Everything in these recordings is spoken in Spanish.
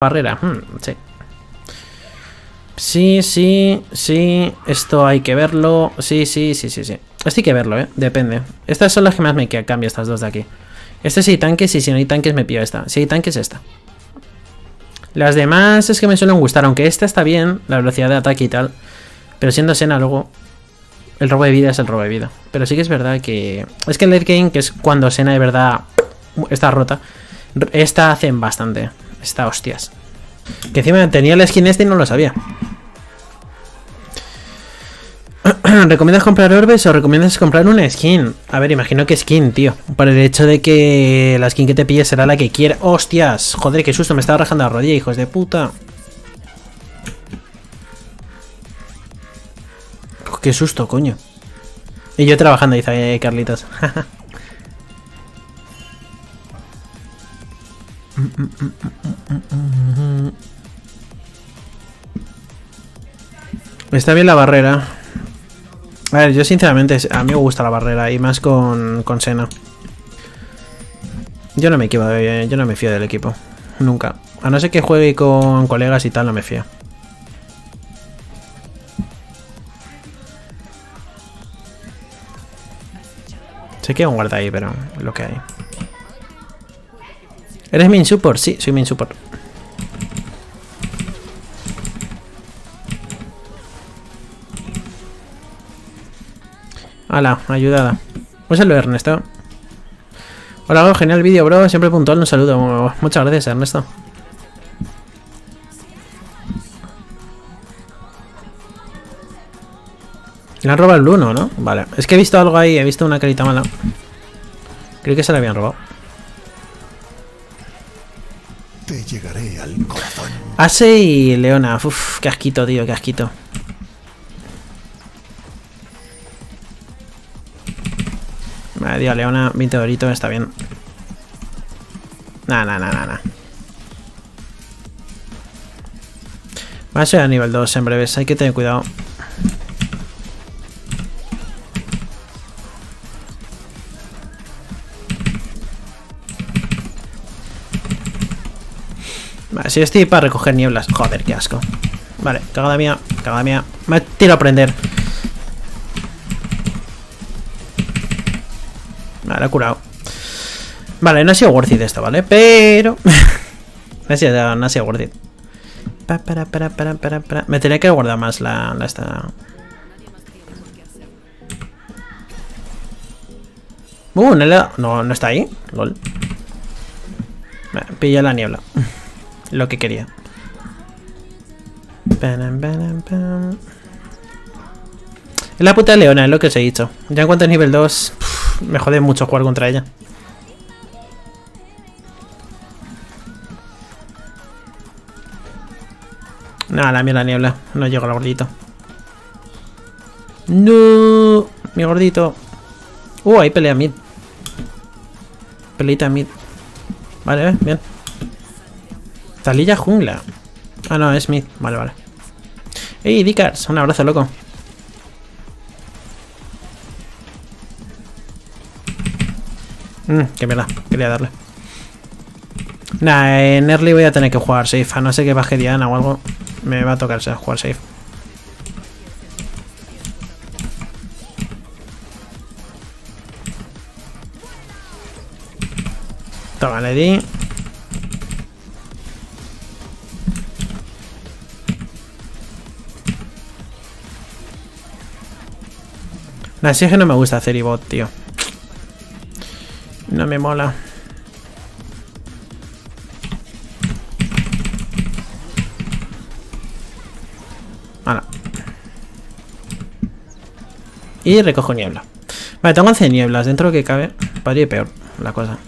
barrera. Hmm, sí. Sí, sí, sí. Esto hay que verlo. Sí, sí, sí, sí, sí. Esto hay que verlo, ¿eh? Depende. Estas son las que más me cambio, estas dos de aquí. Este sí hay tanques y si no hay tanques me pillo esta. Si hay tanques, esta. Las demás es que me suelen gustar, aunque esta está bien, la velocidad de ataque y tal. Pero siendo Sena luego... El robo de vida es el robo de vida. Pero sí que es verdad que... Es que el late game, que es cuando Sena de verdad está rota, esta hacen bastante. Esta hostias. Que encima tenía el skin este y no lo sabía. ¿Recomiendas comprar orbes o recomiendas comprar una skin? A ver, imagino que skin, tío. Por el hecho de que la skin que te pilles será la que quiera. ¡Hostias! Joder, qué susto, me estaba rajando la rodilla, hijos de puta. qué susto, coño. Y yo trabajando, dice Carlitos. Está bien la barrera. A ver, yo sinceramente, a mí me gusta la barrera y más con, con Sena. Yo no me equivoco, yo no me fío del equipo. Nunca. A no ser que juegue con colegas y tal, no me fío. Sé que hay un guarda ahí, pero lo que hay. ¿Eres min support? Sí, soy min support. Hola, ayudada. Un saludo, Ernesto. Hola, genial vídeo, bro. Siempre puntual, un saludo. Muchas gracias, Ernesto. Le han robado el 1, ¿no? Vale. Es que he visto algo ahí, he visto una carita mala. Creo que se la habían robado. Llegaré al corazón. Ase y Leona. Uf, qué asquito, tío, qué asquito. Vale, tío, Leona, 20 doritos, está bien. Nah, nah, nah, nah, nah. Va a ser a nivel 2 en breves, hay que tener cuidado. Si estoy para recoger nieblas. Joder, qué asco. Vale, cagada mía, cagada mía. Me tiro a prender. Vale, ha curado. Vale, no ha sido worth it esto, ¿vale? Pero... no, ha sido, no worth it. Me tenía que guardar más la, la esta... Uh, no, no, no está ahí. Lol. Pilla la niebla. Lo que quería. Es la puta leona, es lo que os he dicho. Ya en cuanto a nivel 2, me jode mucho jugar contra ella. Nada, la la niebla. No llego al gordito. No, mi gordito. Uh, hay pelea mid. Peleita mid. Vale, bien. Talilla jungla. Ah, no, es Smith. Vale, vale. Ey, Dickars, un abrazo, loco. Mmm, qué mierda. Quería darle. Nah, en early voy a tener que jugar safe. A no ser que baje Diana o algo. Me va a tocar jugar safe. Toma, le. Nah, si es que no me gusta hacer ibot, tío. No me mola. Ahora. Y recojo niebla. Vale, tengo 11 nieblas. Dentro que cabe, podría ir peor la cosa.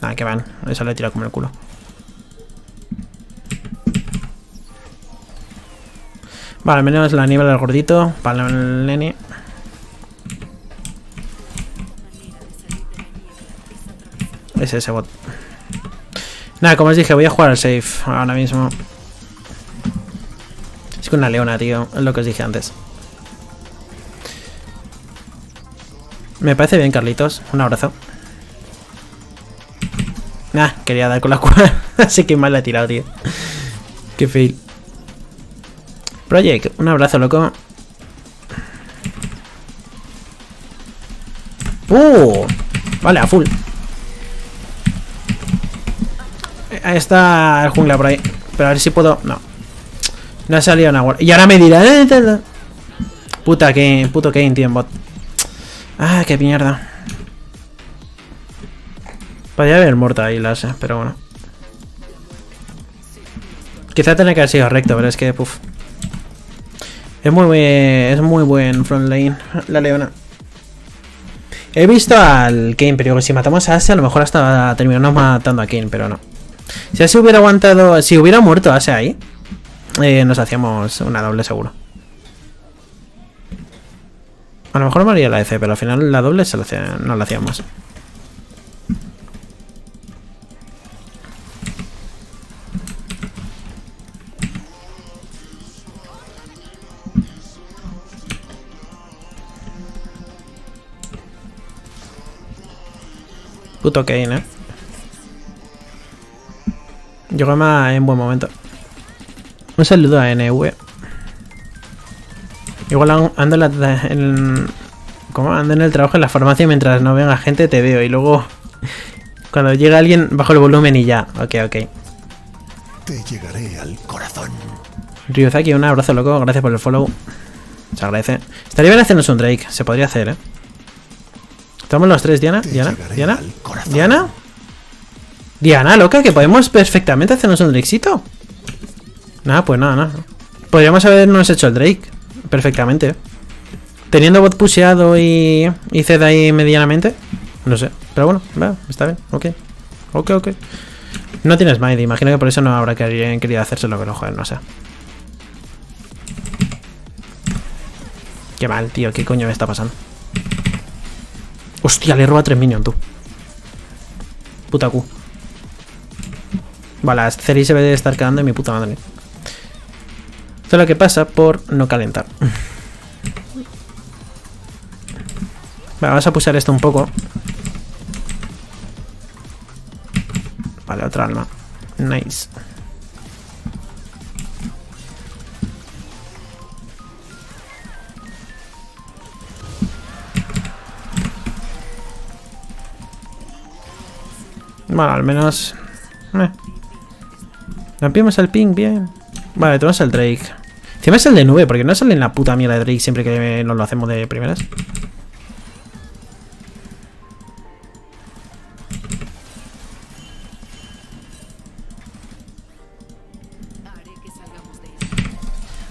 Ah, que van. Eso le he tirado como el culo. Vale, al menos la niebla del gordito para el nene. Es ese bot. Nada, como os dije, voy a jugar al safe ahora mismo. Es que una leona, tío. Es lo que os dije antes. Me parece bien, Carlitos. Un abrazo. Nah, quería dar con la cual. Así que mal la he tirado, tío. Qué fail. Project, un abrazo, loco. ¡Uh! Vale, a full. Eh, Ahí está el jungla por ahí. Pero a ver si puedo... No. No ha salido nada. Y ahora me dirá... "Eh, tal, tal". Puta que... Puto Kane, tío, bot. Ah, qué mierda. Podría haber muerto ahí, las, pero bueno. Quizá tenía que haber sido recto, pero es que, puf. Es muy, buen- es muy buen front lane, la leona. He visto al Kane, pero digo, si matamos a Ase, a lo mejor hasta terminamos matando a Kane, pero no. Si Ase hubiera aguantado, si hubiera muerto Ase ahí, eh, nos hacíamos una doble seguro. A lo mejor me haría la EC, pero al final la doble se la hacía- no la hacíamos. Puto Kane, eh. Llegó más en buen momento. Un saludo a NV. Igual an- ando en, la- en- ¿cómo? ando en el trabajo en la farmacia mientras no venga gente te veo y luego cuando llega alguien bajo el volumen y ya. Ok, ok. Te llegaré al corazón. Ryuzaki, un abrazo loco, gracias por el follow. Se agradece. Estaría bien hacernos un Drake, se podría hacer, eh. Estamos los tres, Diana. Diana, Diana. Diana. Diana, loca, que podemos perfectamente hacernos un Drakesito. Nada, pues nada, nada. Podríamos habernos hecho el Drake. Perfectamente. Teniendo bot pusheado y, y Zed ahí medianamente. No sé. Pero bueno, va, está bien. Ok. Ok, ok. No tienes Might, imagino que por eso no habrá querido hacérselo, pero joder, no sé. Qué mal, tío. ¿Qué coño me está pasando? Hostia, le roba 3 minions, tú. Puta Q. Vale, Ceri se debe de estar quedando en mi puta madre. Esto es lo que pasa por no calentar. Vale, vamos a pulsar esto un poco. Vale, otra alma. Nice. Bueno, al menos... Eh. El ping, bien. Vale, tenemos el Drake. Encima es el de nube, porque no sale en la puta mierda de Drake siempre que nos lo hacemos de primeras.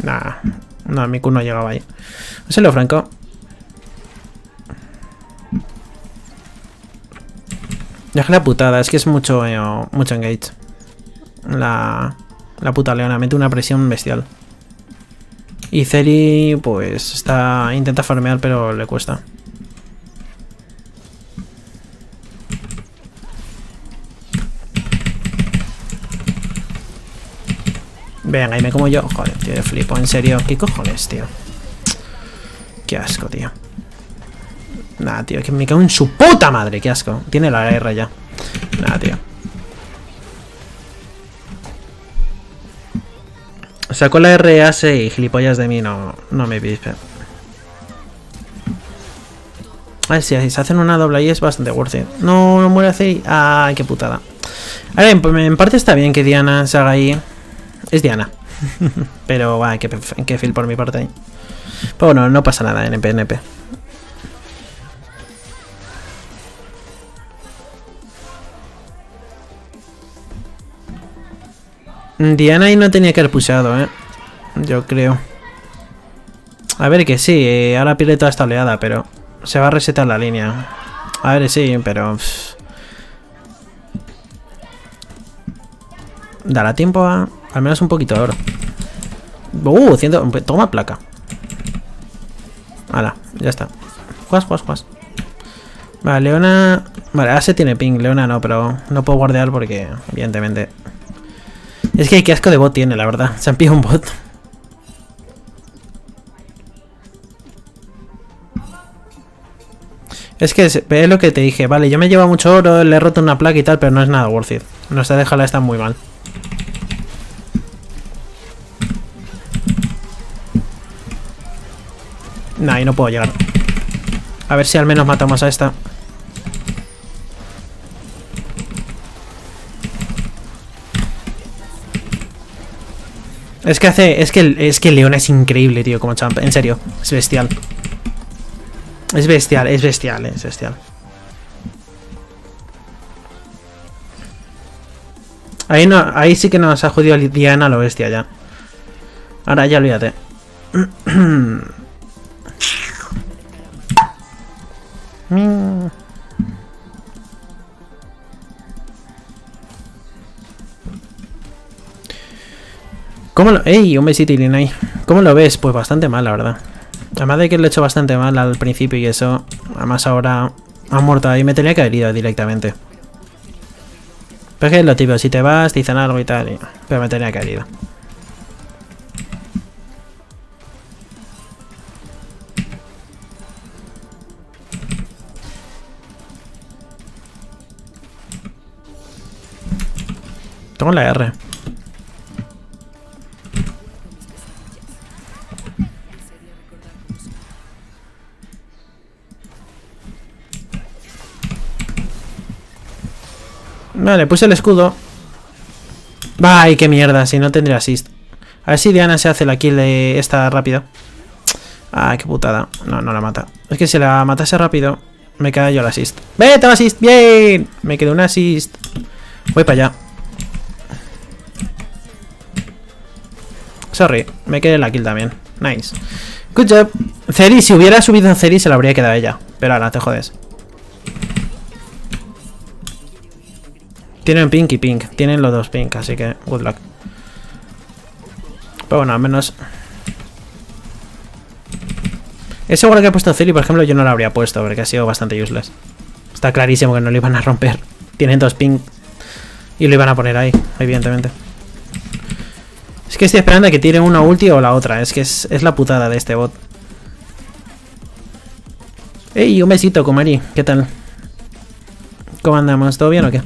Nah, no, mi Q no llegaba ahí. No lo Franco. Deja la putada, es que es mucho, eh, mucho engage. La, la puta leona, mete una presión bestial. Y Ceri, pues, está intenta farmear, pero le cuesta. Venga, y me como yo. Joder, tío, flipo, en serio. ¿Qué cojones, tío? Qué asco, tío. Nah, tío, que me cago en su puta madre, qué asco. Tiene la guerra ya. Nah, tío. Sacó la RAS y gilipollas de mí no, no me pispe. A ver, si se hacen una doble ahí es bastante worth it. No, no muere así. Ay, qué putada. A ver, en, en parte está bien que Diana se haga ahí. Es Diana. Pero, va, qué, qué feel por mi parte ahí. Pero bueno, no pasa nada en PNP. Diana ahí no tenía que haber pulsado, eh. Yo creo. A ver que sí, eh, ahora pierde toda esta oleada, pero se va a resetar la línea. A ver, sí, pero... Dará tiempo a... Al menos un poquito de oro. Uh, ciento... Toma placa. Hala, ya está. Juas, juas, juas. Vale, Leona... Vale, Ase tiene ping, Leona no, pero no puedo guardear porque, evidentemente... Es que qué asco de bot tiene, la verdad. Se pillado un bot. Es que es, es lo que te dije, vale, yo me llevo mucho oro, le he roto una placa y tal, pero no es nada worth it. Nuestra déjala está muy mal. Nah, ahí no puedo llegar. A ver si al menos matamos a esta. Es que hace. Es que es que león es increíble, tío, como champ. En serio, es bestial. Es bestial, es bestial, es bestial. Ahí no, ahí sí que nos ha jodido Diana lo bestia ya. Ahora ya olvídate. ¿Cómo lo...? ¡Ey! Un besito, Ilinay. ¿Cómo lo ves? Pues bastante mal, la verdad. Además de que lo he hecho bastante mal al principio y eso. Además ahora ha muerto ahí. Me tenía que haber ido directamente. Pero es que es lo típico. Si te vas, dicen algo y tal. Pero me tenía que haber ido. Tengo la R. Vale, puse el escudo. Ay, qué mierda, si no tendría assist. A ver si Diana se hace la kill de esta rápido. Ay, qué putada. No, no la mata. Es que si la matase rápido, me queda yo el assist. ¡Ve, tengo assist! ¡Bien! Me quedó un assist. Voy para allá. Sorry, me quedé la kill también. Nice. Good job. Ceri, si hubiera subido Ceri se la habría quedado ella. Pero ahora, te jodes. Tienen pink y pink. Tienen los dos pink, así que good luck. Pero bueno, al menos... Ese seguro que he puesto Ciri, por ejemplo, yo no lo habría puesto, porque ha sido bastante useless. Está clarísimo que no lo iban a romper. Tienen dos pink. Y lo iban a poner ahí, evidentemente. Es que estoy esperando a que tire una ulti o la otra. Es que es, es la putada de este bot. Ey, un besito, Comari. ¿Qué tal? ¿Cómo andamos? ¿Todo bien o qué?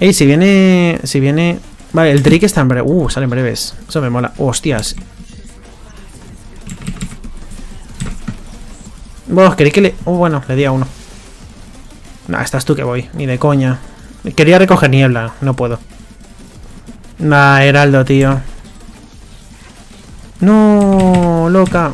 Ey, si viene... Si viene... Vale, el Drake está en breve. Uh, sale en breves. Eso me mola. Hostias. Vos, queréis que le... Oh, bueno, le di a uno. Nah, estás tú que voy. Ni de coña. Quería recoger niebla. No puedo. Nah, Heraldo, tío. No, loca.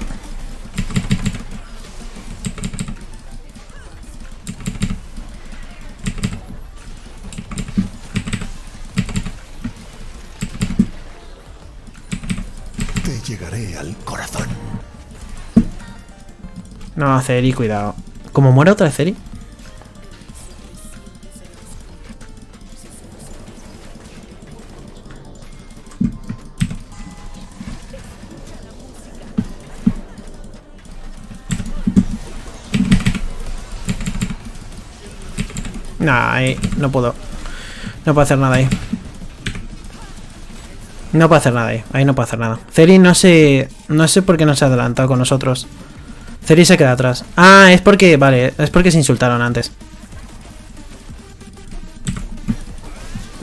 No, Ceri, cuidado. ¿Cómo muere otra Ceri? Nah, ahí no puedo. No puedo hacer nada ahí. No puedo hacer nada ahí. Ahí no puedo hacer nada. Ceri no sé... No sé por qué no se ha adelantado con nosotros. Ceri se queda atrás. Ah, es porque... Vale, es porque se insultaron antes.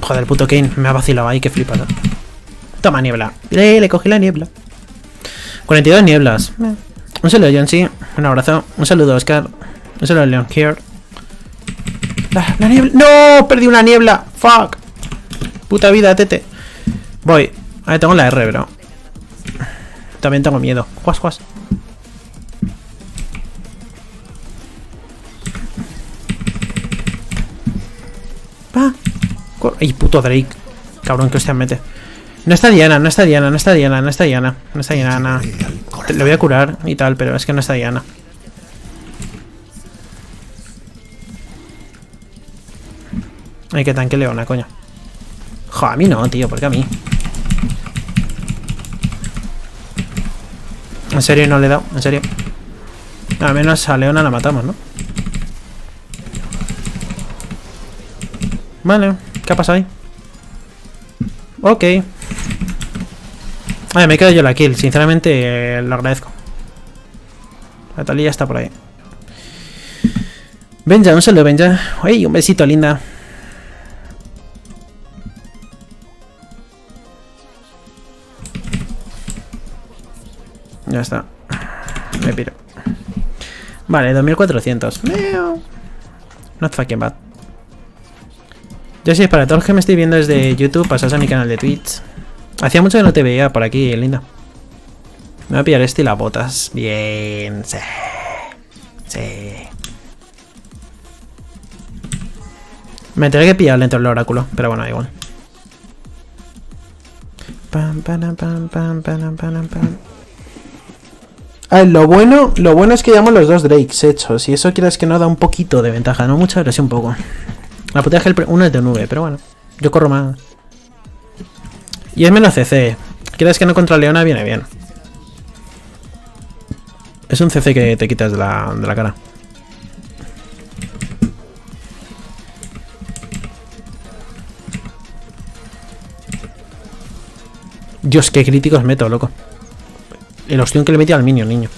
Joder, el puto Kane me ha vacilado ahí, qué flipado. Toma niebla. Le, le cogí la niebla. 42 nieblas. Un saludo, John, sí. Un abrazo. Un saludo, Oscar. Un saludo, Leon Here. La, la niebla. ¡No! Perdí una niebla. Fuck. Puta vida, tete. Voy. A ver, tengo la R, bro. También tengo miedo. Juas, juas. Ah. ¡Ay, puto Drake! Cabrón, que hostia mete. No está Diana, no está Diana, no está Diana, no está Diana. No está Diana. Le voy a curar y tal, pero es que no está Diana. Hay que tanque Leona, coño. Jo, a mí no, tío, ¿por qué a mí? En serio, no le he dado, en serio. Al menos a Leona la matamos, ¿no? Vale, ¿qué ha pasado ahí? Ok. Vale, me quedo yo la kill, sinceramente eh, lo agradezco. La talilla está por ahí. Benja, un saludo, Benja. Uy, un besito, linda. Ya está. Me piro. Vale, 2400. Meo. Not fucking bad. Ya sí, para todos los que me estoy viendo desde YouTube, pasas a mi canal de Twitch. Hacía mucho que no te veía por aquí, linda. Me voy a pillar este y las botas. Bien, sí. Sí. Me tendré que pillar dentro del oráculo, pero bueno, igual. Pam. A ver, lo bueno, lo bueno es que llevamos los dos Drakes hechos. Y eso quieres que no da un poquito de ventaja. No mucha, pero sí un poco. La puta es que el uno es de nube, pero bueno. Yo corro más. Y es menos CC. Quieres que no contra Leona viene bien. Es un CC que te quitas de la, de la cara. Dios, qué críticos meto, loco. El ostión que le metí al minion, niño.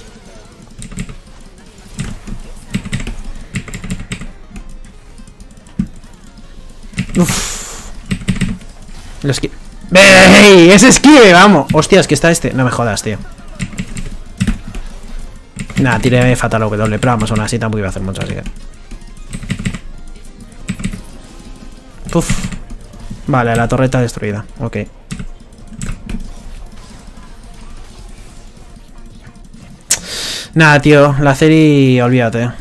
Uf. Lo esquive. ¡Ey! ¡Es esquive! ¡Vamos! Hostias, que está este. No me jodas, tío. Nada, tiré fatal W, pero vamos, aún así tampoco iba a hacer mucho, así que. Uf. Vale, la torreta destruida. Ok. Nada, tío, la serie, olvídate.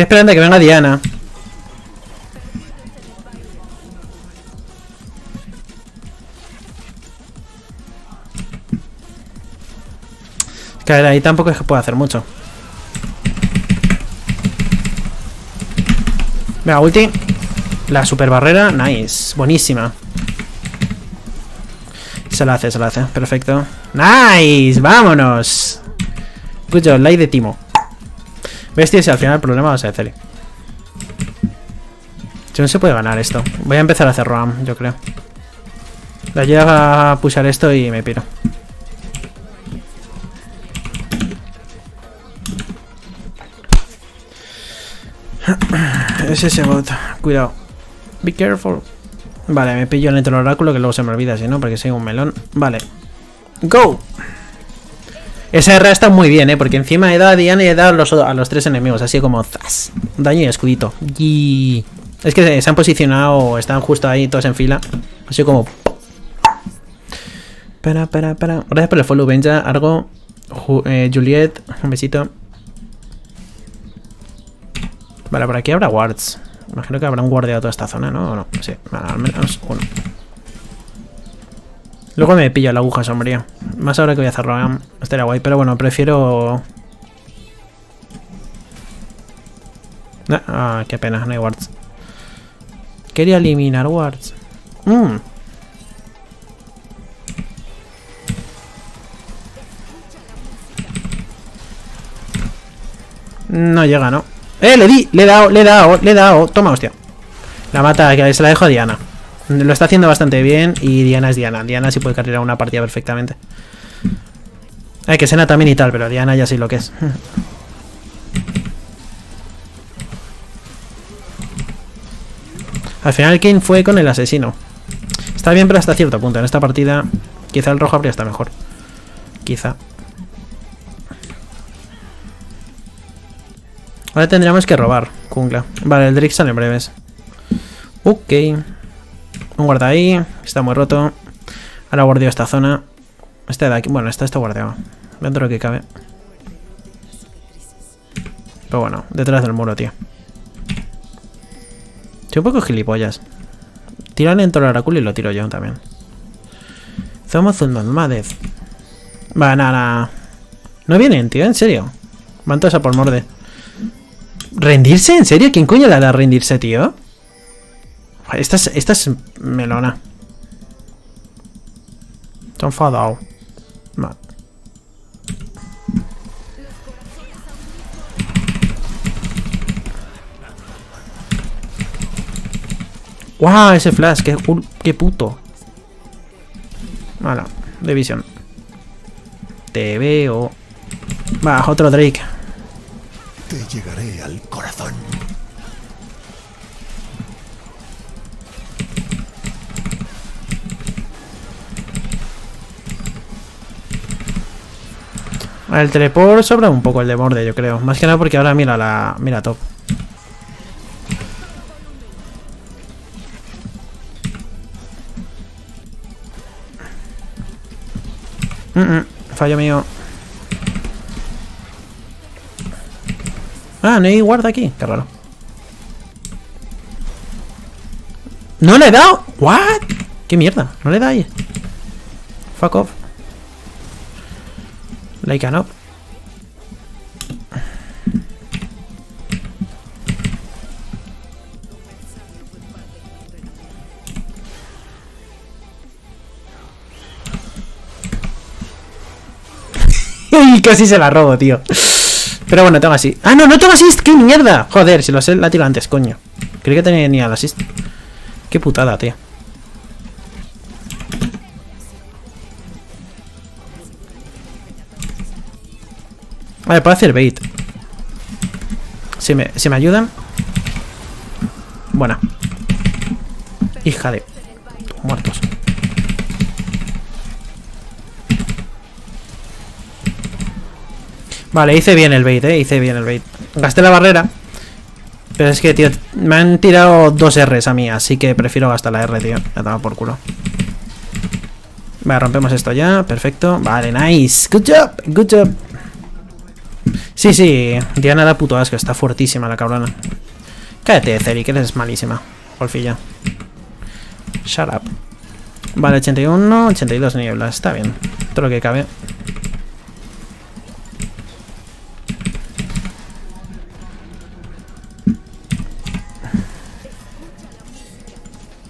Esperando a que venga Diana. Ahí tampoco es que pueda hacer mucho. Venga, ulti. La super barrera, nice. Buenísima. Se la hace, se la hace. Perfecto. Nice, vámonos. Good job, de Timo. Bestia, al final el problema va a ser Celi. Si no se puede ganar esto. Voy a empezar a hacer Roam, yo creo. La llega a pushar esto y me piro. Es ese bot. Cuidado. Be careful. Vale, me pillo dentro del oráculo que luego se me olvida, si no, porque soy un melón. Vale. ¡Go! Esa R está muy bien, ¿eh? Porque encima he dado a Diana y he dado a los, a los tres enemigos, así como ¡zas! Daño y escudito. Y... Es que se han posicionado, están justo ahí, todos en fila. Así como... Para, para, para. Gracias por el follow, Benja, Argo, eh, Juliet, un besito. Vale, por aquí habrá wards. Imagino que habrá un guardia de toda esta zona, ¿no? ¿O no? Sí, vale, al menos uno. Luego me pillo la aguja sombría. Más ahora que voy a hacer Roam. Estaría guay, pero bueno, prefiero... Ah, qué pena, no hay wards. Quería eliminar wards. Mmm. No llega, ¿no? ¡Eh! Le di, le he dado, le he dado, le he dado. Toma, hostia. La mata, que se la dejo a Diana. Lo está haciendo bastante bien y Diana es Diana. Diana sí puede cargar una partida perfectamente. Hay que Sena también y tal, pero Diana ya sí lo que es. Al final Kane fue con el asesino. Está bien, pero hasta cierto punto. En esta partida, quizá el rojo habría estado mejor. Quizá. Ahora tendríamos que robar, jungla. Vale, el Drake sale en breves. Ok. Un guarda ahí. Está muy roto. Ahora guardio esta zona. Este de aquí. Bueno, este está guardiado. Dentro de lo que cabe. Pero bueno, detrás del muro, tío. Soy un poco gilipollas. Tiran en todo el oráculo y lo tiro yo también. Somos un nada, nada. No vienen, tío, en serio. Van todos a por morde. ¿Rendirse? ¿En serio? ¿Quién coño le hará rendirse, tío? Esta es, esta es melona. Está enfadado. Vale. ¡Guau! Ese flash, qué, qué puto. Vale. de visión. Te veo. Va, otro Drake. Te llegaré al corazón. El teleport sobra un poco el de borde, yo creo. Más que nada porque ahora mira la. Mira top. Mm, mm, fallo mío. Ah, no hay guarda aquí. Qué raro. ¡No le he dado! ¿What? ¿Qué mierda? No le da ahí. Fuck off. Like an up. Casi se la robo, tío. Pero bueno, tengo así. ¡Ah, no! ¡No tengo assist! ¡Qué mierda! Joder, si lo sé, la tiro antes, coño. Creí que tenía ni al assist. Qué putada, tío. Vale, puedo hacer bait. Si me, si me ayudan. Buena. Hija de... Muertos. Vale, hice bien el bait, eh. Hice bien el bait. Gasté la barrera. Pero es que, tío, me han tirado dos R's a mí, así que prefiero gastar la R, tío. Ya toma por culo. Vale, rompemos esto ya. Perfecto. Vale, nice. Good job. Good job. Sí, sí. Diana da puto asco. Está fuertísima la cabrona. Cállate, Ceri, que eres malísima. Golfilla. Shut up. Vale, 81, 82 nieblas. Está bien. Todo lo que cabe.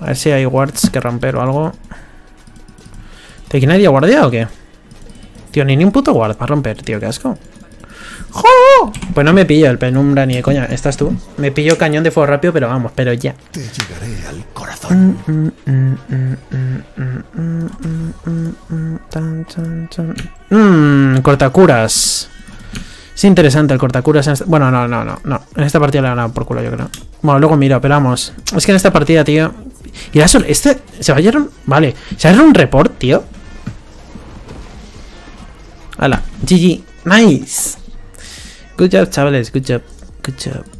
A ver si hay wards que romper o algo. ¿Te quién nadie guardia o qué? Tío, ni ni un puto guard para romper, tío, qué asco. ¡Jo! Pues no me pillo el penumbra ni de coña. Estás tú. Me pillo cañón de fuego rápido, pero vamos, pero ya. Te llegaré al corazón. Mmm, cortacuras. Es interesante el cortacuras. En esta... Bueno, no, no, no, no. En esta partida le han dado por culo, yo creo. Bueno, luego miro, pero vamos. Es que en esta partida, tío. Y la sol, este. Se va a llevar un. Vale. Se va a llevar un report, tío. Hala. GG. Nice. Good job, chavales. Good job. Good job.